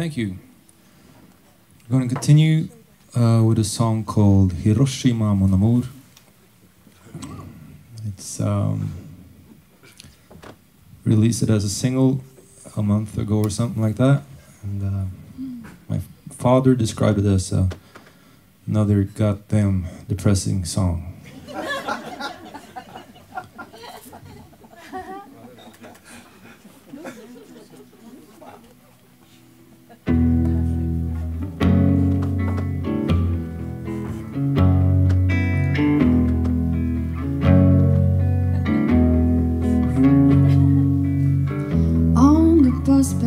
Thank you. We're going to continue uh, with a song called Hiroshima Mon Amour. It's um, released it as a single a month ago or something like that. And uh, my father described it as uh, another goddamn depressing song.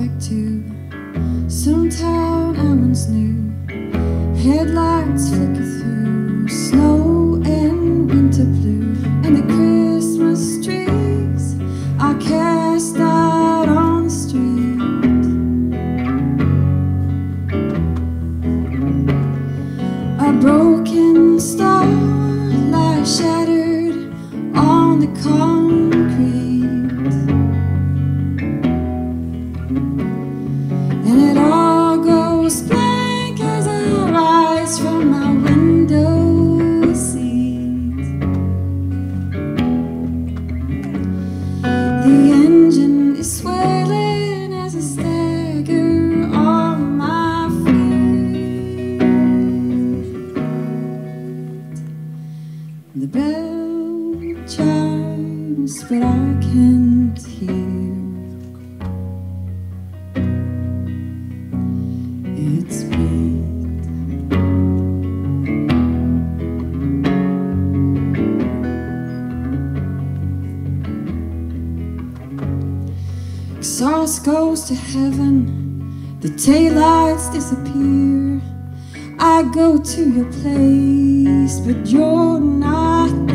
Back to some town I once knew. Headlights flicker through snow Goes to heaven, the taillights disappear. I go to your place, but you're not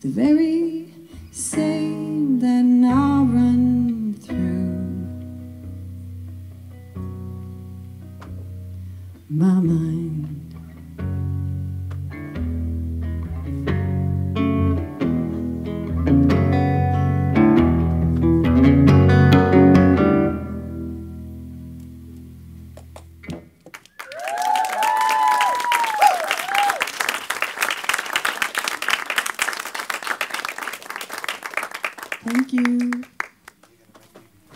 The very same Thank you.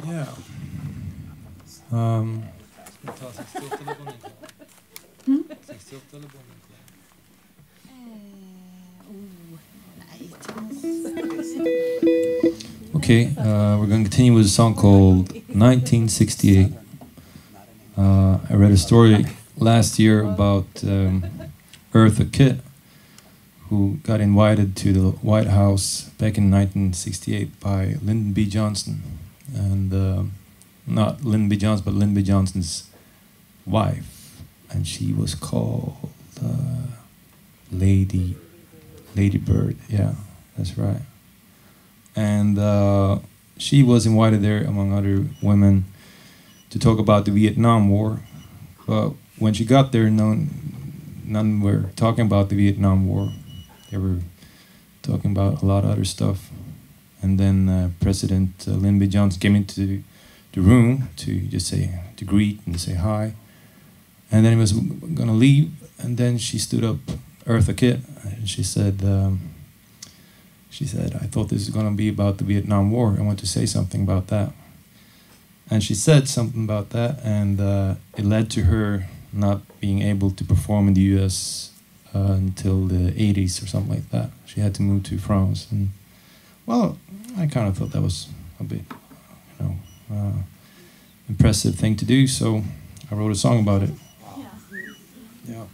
Yeah. Um, okay, uh, we're going to continue with a song called 1968. Uh, I read a story last year about um, Eartha Kitt, who got invited to the White House back in 1968 by Lyndon B. Johnson. And uh, not Lyndon B. Johnson, but Lyndon B. Johnson's wife. And she was called uh, Lady Lady Bird. Yeah, that's right. And uh, she was invited there, among other women, to talk about the Vietnam War. But when she got there, none, none were talking about the Vietnam War. They were talking about a lot of other stuff. And then uh, President uh, Lyndon B. Johnson came into the room to just say, to greet and say hi. And then he was going to leave, and then she stood up, Eartha Kitt, and she said, um, she said, I thought this was going to be about the Vietnam War. I want to say something about that. And she said something about that, and uh, it led to her not being able to perform in the U.S uh, until the 80s or something like that. She had to move to France, and well, I kind of thought that was a bit, you know, uh, impressive thing to do. So I wrote a song about it. Yeah.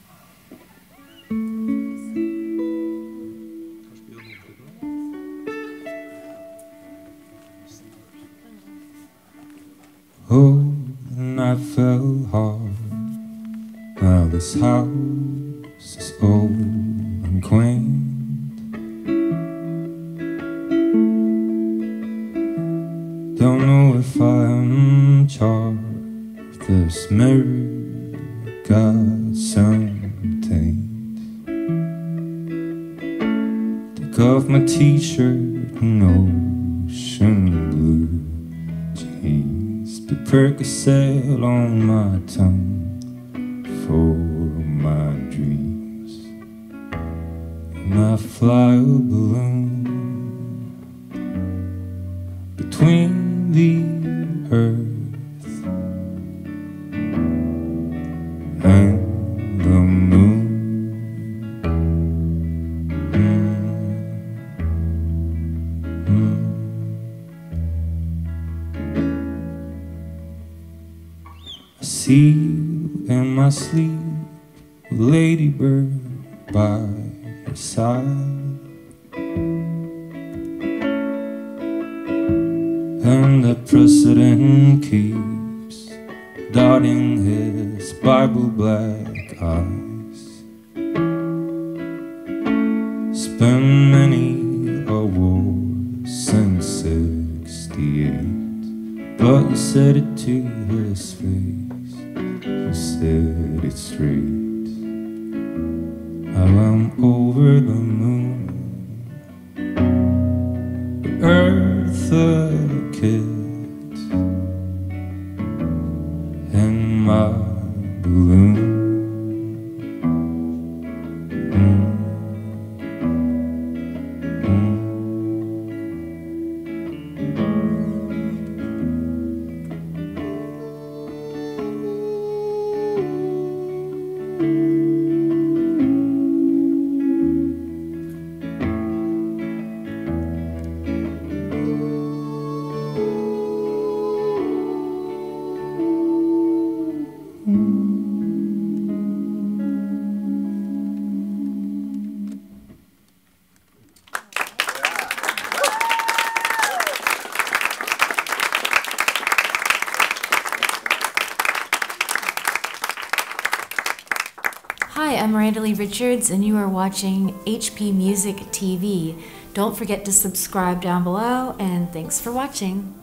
Oh, and I fell hard. Now this house I'm. This mirror got some taint. Take off my t-shirt and ocean blue jeans. Put Percocet on my tongue for my dreams. I fly balloon between the earth see you in my sleep, ladybird by your side. And the president keeps dotting his Bible black eyes. Spent many a war since 68, but you said it to his face, you said it straight. I'm over the I'm Miranda Lee Richards, and you are watching HP Music TV. Don't forget to subscribe down below, and thanks for watching.